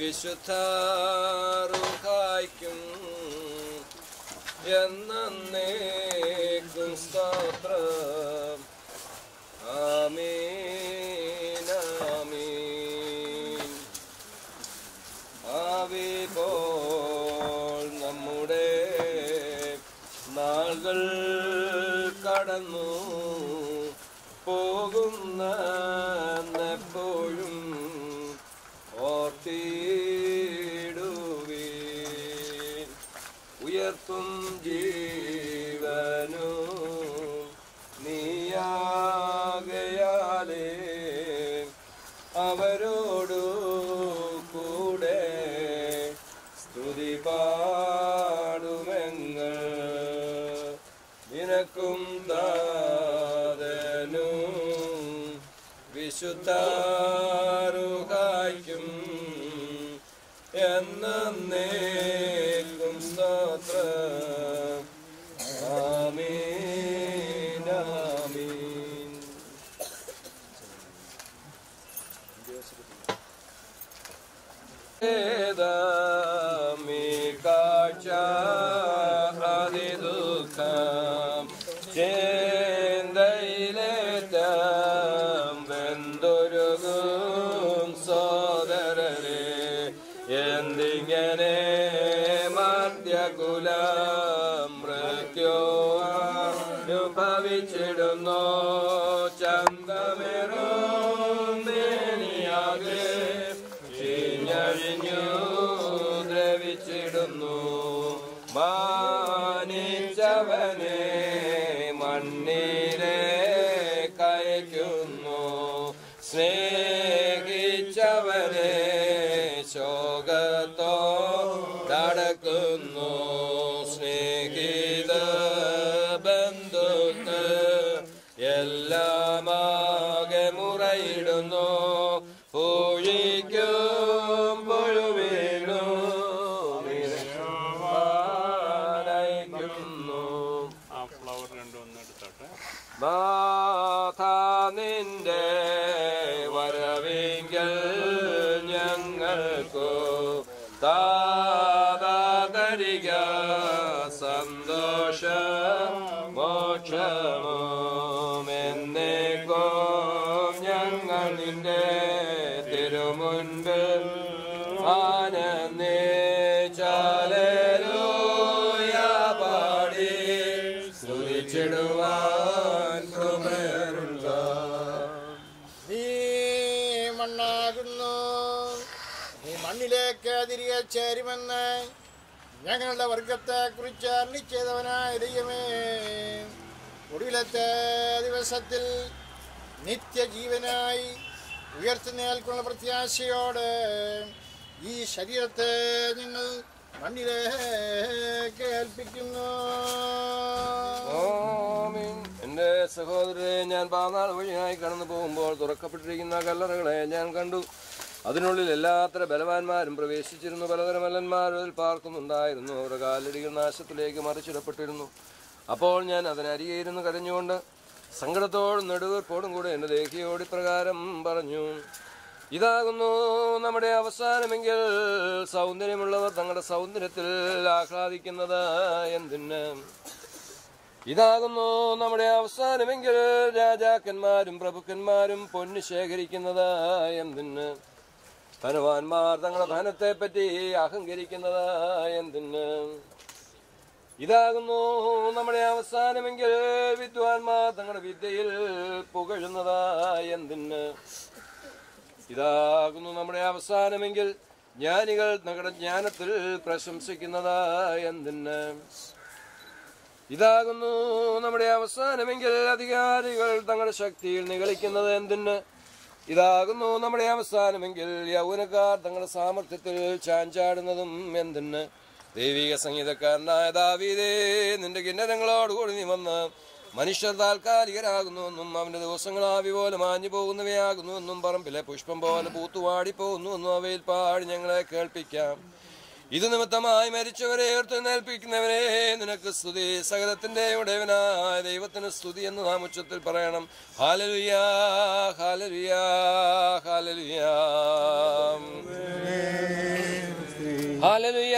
വിശുദ്ധാറുഹായ്ക്കും എന്നേക്കും സ്തോത്രം. ആമീനാമീൻ ആമീൻ. ആവി പോൽ നമ്മുടെ നാളുകൾ കടന്നു. നീയാകയാലേ അവരോടു കൂടെ സ്തുതി പാടുമെങ്ങൾ. നിനക്കും താതനും വിശുദ്ധാരുകായ്ക്കും എന്നേക്കും Vedami kacha adi dukkha chư nhân cô ta ba ca đi തിരികെ ചേരുമെന്ന് ഞങ്ങളുടെ വർഗത്തെ കുറിച്ച് ചെയ്തവനായ ദൈവമേ. ഒടുവിലത്തെ ദിവസത്തിൽ നിത്യജീവനായി ഉയർത്തുന്നേൽക്കുള്ള പ്രത്യാശയോടെ ഈ ശരീരത്തെ നിങ്ങൾ മണ്ണിലേക്ക് കേൾപ്പിക്കുന്നു. എന്റെ സഹോദരരെ ഞാൻ പാതാൾ വഴിയായി കടന്നു പോകുമ്പോൾ തുറക്കപ്പെട്ടിരിക്കുന്ന കല്ലറകളെ ഞാൻ കണ്ടു. അതിനുള്ളിൽ എല്ലാത്തര ബലവാന്മാരും പ്രവേശിച്ചിരുന്നു. പലതരം അതിൽ പാർക്കുന്നുണ്ടായിരുന്നു. അവരുടെ കാലടികൾ നാശത്തിലേക്ക് മറിച്ചിടപ്പെട്ടിരുന്നു. അപ്പോൾ ഞാൻ അതിനരികെ ഇരുന്ന് കരഞ്ഞുകൊണ്ട് സങ്കടത്തോടും നെടുവീർപ്പോടും കൂടെ എന്റെ ദേഹിയോട് ഇപ്രകാരം പറഞ്ഞു ഇതാകുന്നു നമ്മുടെ അവസാനമെങ്കിൽ സൗന്ദര്യമുള്ളവർ തങ്ങളുടെ സൗന്ദര്യത്തിൽ ആഹ്ലാദിക്കുന്നത് എന്തിന്? ഇതാകുന്നു നമ്മുടെ അവസാനമെങ്കിൽ രാജാക്കന്മാരും പ്രഭുക്കന്മാരും പൊന്നു ശേഖരിക്കുന്നത് എന്തിന്? ധനവാന്മാർ തങ്ങളുടെ ധനത്തെ പറ്റി അഹങ്കരിക്കുന്നത് എന്തിന്? ഇതാകുന്നു നമ്മുടെ അവസാനമെങ്കിൽ വിദ്വാൻമാർ തങ്ങളുടെ വിദ്യയിൽ പുകഴുന്നത് എന്തിന്? ഇതാകുന്നു നമ്മുടെ അവസാനമെങ്കിൽ ജ്ഞാനികൾ തങ്ങളുടെ ജ്ഞാനത്തിൽ പ്രശംസിക്കുന്നത് എന്തിന്? ഇതാകുന്നു നമ്മുടെ അവസാനമെങ്കിൽ അധികാരികൾ തങ്ങളുടെ ശക്തിയിൽ നിഗളിക്കുന്നത് എന്തിന്? ഇതാകുന്നു നമ്മുടെ അവസാനമെങ്കിൽ യൗവനക്കാർ തങ്ങളുടെ സാമർഥ്യത്തിൽ ചാഞ്ചാടുന്നതും എന്തിന്? ദൈവിക സംഗീതക്കാരനായ ദാവീദേ നിന്റെ കിന്നരങ്ങളോടുകൂടി നീ വന്ന് മനുഷ്യർ താൽക്കാലികരാകുന്നുവെന്നും അവന്റെ ദിവസങ്ങൾ ആവി പോലെ മാഞ്ഞു പോകുന്നവയാകുന്നുവെന്നും പറമ്പിലെ പുഷ്പം പോലെ പൂത്തുവാടി പോകുന്നുവെന്നും അവയിൽ പാടി ഞങ്ങളെ കേൾപ്പിക്കാം. ഇത് നിമിത്തമായി മരിച്ചവരെ ഉയർത്തെഴുന്നേൽപ്പിക്കുന്നവരെ നിനക്ക് സ്തുതി. സകലത്തിന്റെ ഉടയവനായ ദൈവത്തിന് സ്തുതി എന്ന് നാം ഉച്ചത്തിൽ പറയണം. Hallelujah hallelujah hallelujah hallelujah hallelujah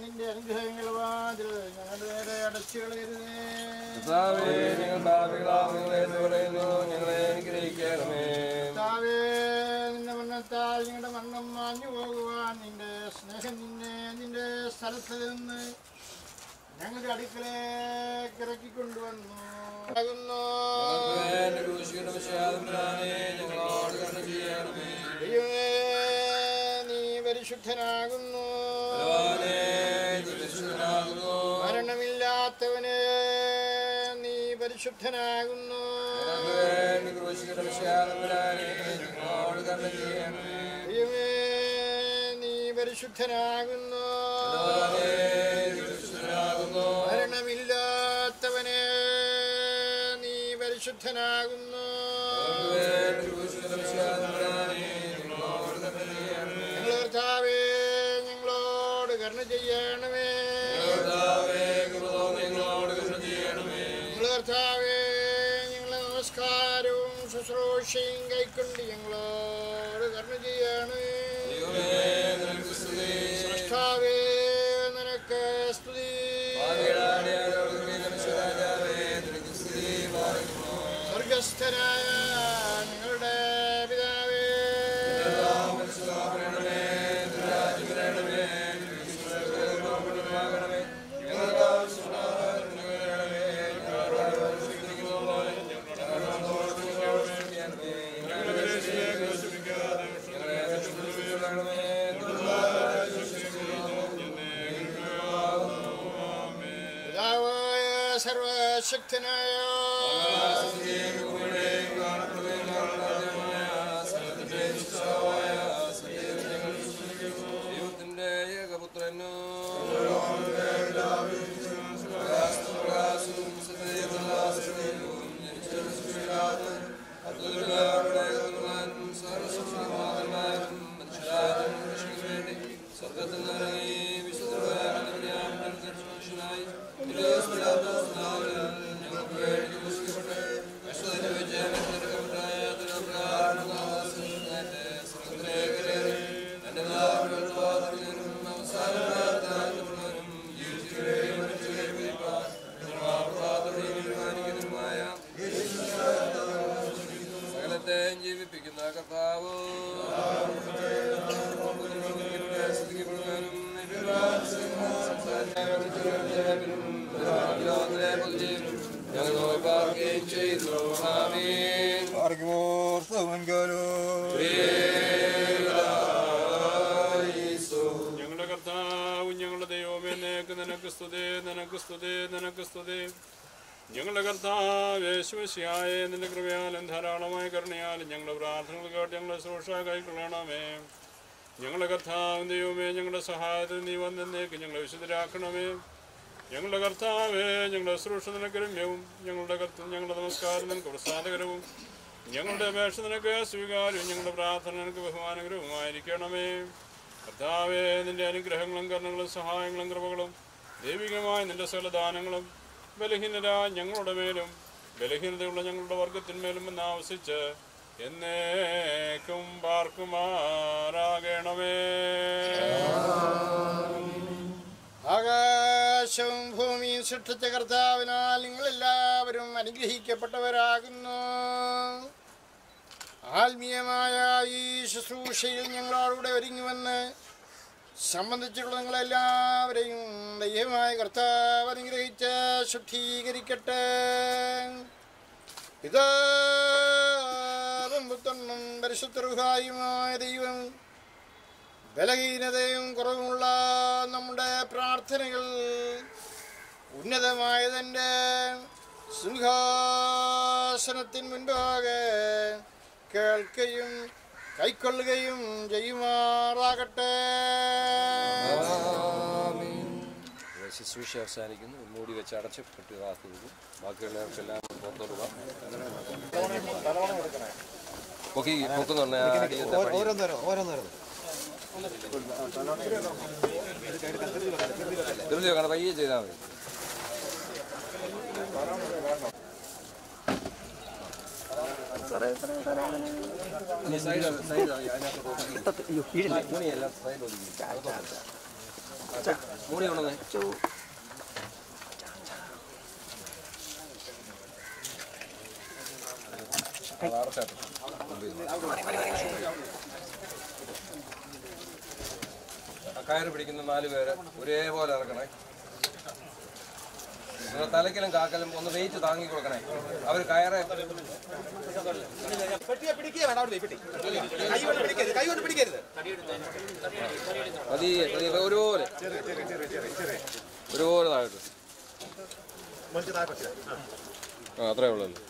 നിന്റെ അനുഗ്രഹങ്ങൾ വാതിൽ ഞങ്ങളുടെ നേരെ അടച്ചു കളയരുതേ നിങ്ങൾ പാപികളാകുന്നു എന്ന് പറയുന്നു ഞങ്ങളെ അനുഗ്രഹിക്കണമേ കർത്താവേ, നിന്റെ മരണത്താൽ ഞങ്ങളുടെ മരണം മാഞ്ഞു പോകുവാൻ നിന്റെ സ്നേഹം നിന്നെ നിന്റെ സ്ഥലത്ത് നിന്ന് ഞങ്ങളുടെ അടുക്കലേക്ക് ഇറക്കിക്കൊണ്ടുവന്നു കൊണ്ടുവന്നു നീ പരിശുദ്ധനാകുന്നു പരിശുദ്ധനാകുന്നു ദൈവമേ, നീ പരിശുദ്ധനാകുന്നു. ഭഗവാനേ, നീ പരിശുദ്ധനാകുന്നു. മരണമില്ലാത്തവനെ നീ പരിശുദ്ധനാകുന്നു. കർത്താവേ ഞങ്ങളെ നമസ്കാരവും ശുശ്രൂഷയും കൈക്കൊണ്ട് ഞങ്ങളോട് കർമ്മ ചെയ്യണമേ ദൈവമേ, നിനക്ക് സ്തുതി. കർത്താവേ 새로 식태나요 ഞങ്ങളുടെ കർത്താവും ഞങ്ങളുടെ ദൈവമേ നിനക്ക് നിനക്ക് സ്തുതി നിനക്ക് സ്തുതി നിനക്ക് സ്തുതി. ഞങ്ങളുടെ കർത്താവ് നിന്റെ കൃപയാലും ധാരാളമായ കരുണയാലും ഞങ്ങളുടെ പ്രാർത്ഥനകൾ കേട്ട് ഞങ്ങളുടെ ശുശ്രൂഷ കൈക്കൊള്ളണമേ ഞങ്ങളുടെ കർത്താവും ദൈവമേ ഞങ്ങളുടെ സഹായത്തിൽ നീ വന്നേക്ക് ഞങ്ങളെ വിശുദ്ധരാക്കണമേ. ഞങ്ങളുടെ കർത്താവേ ഞങ്ങളുടെ ശുശ്രൂഷ നിനക്ക് ഞങ്ങളുടെ കർത്ത ഞങ്ങളുടെ നമസ്കാരം നിനക്ക് പ്രസാദകരവും. ഞങ്ങളുടെ അപേക്ഷ നിനക്ക് സ്വീകാര്യവും ഞങ്ങളുടെ പ്രാർത്ഥന നിനക്ക് ബഹുമാനകരവുമായിരിക്കണമേ. കർത്താവേ നിന്റെ അനുഗ്രഹങ്ങളും കർണങ്ങളും സഹായങ്ങളും കൃപകളും ദൈവികമായ നിന്റെ സകലദാനങ്ങളും ബലഹീനരായ ഞങ്ങളുടെ മേലും ബലഹീനതയുള്ള ഞങ്ങളുടെ വർഗത്തിന്മേലും എന്ന് ആവശ്യിച്ച് എന്നേക്കും പാർക്കുമാറാകണമേ. ആകാശവും ഭൂമിയും സൃഷ്ടിച്ച കർത്താവിനാൽ നിങ്ങളെല്ലാവരും അനുഗ്രഹിക്കപ്പെട്ടവരാകുന്നു. ആത്മീയമായ ഈ ശുശ്രൂഷയിൽ ഞങ്ങളോടുകൂടെ ഒരുങ്ങുമെന്ന് സംബന്ധിച്ചുള്ള നിങ്ങളെല്ലാവരെയും ദൈവമായ കർത്താവ് അനുഗ്രഹിച്ച് ശുദ്ധീകരിക്കട്ടെ. പിതാവും പരിശുദ്ധരുഹായുമായ ദൈവം ബലഹീനതയും കുറവുമുള്ള നമ്മുടെ പ്രാർത്ഥനകൾ ഉന്നതമായതിന്റെ സിംഹാസനത്തിൻ മുൻപാകെ കേൾക്കുകയും കൈക്കൊള്ളുകയും ചെയ്യുമാറാകട്ടെ. ശുശ്രൂഷ അവസാനിക്കുന്നു. മൂടി വെച്ച് അടച്ച് അടച്ചപ്പെട്ട് കാത്തുകൊടുക്കും ബാക്കിയുള്ളവർക്കെല്ലാം പുറത്തോട്ട് പോകാം പൊക്കി പൊക്കുന്ന ഓരോന്നോരോ ഓരോന്നോരോ. ധൃതി വെക്കണം പയ്യെ ചെയ്താൽ മതി. കയറ് പിടിക്കുന്ന നാല് പേര് ഒരേപോലെ ഇറക്കണേ തലക്കിലും കാക്കലും ഒന്ന് വെയിറ്റ് താങ്ങി കൊടുക്കണേ. അവർ കയറെ. പതിയെ പതിയെ ഒരുപോലെ. ഒരുപോലെ താഴോട്ട്. ആ അത്രേ ഉള്ളല്ലോ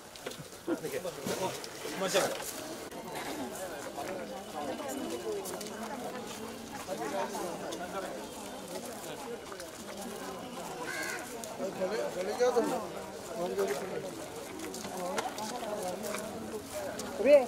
왜?